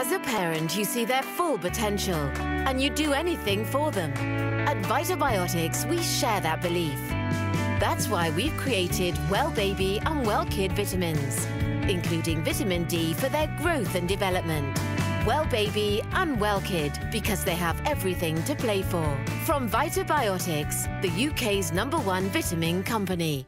As a parent, you see their full potential and you do anything for them. At Vitabiotics, we share that belief. That's why we've created Well Baby and Well Kid vitamins, including vitamin D for their growth and development. Well Baby and Well Kid because they have everything to play for. From Vitabiotics, the UK's number one vitamin company.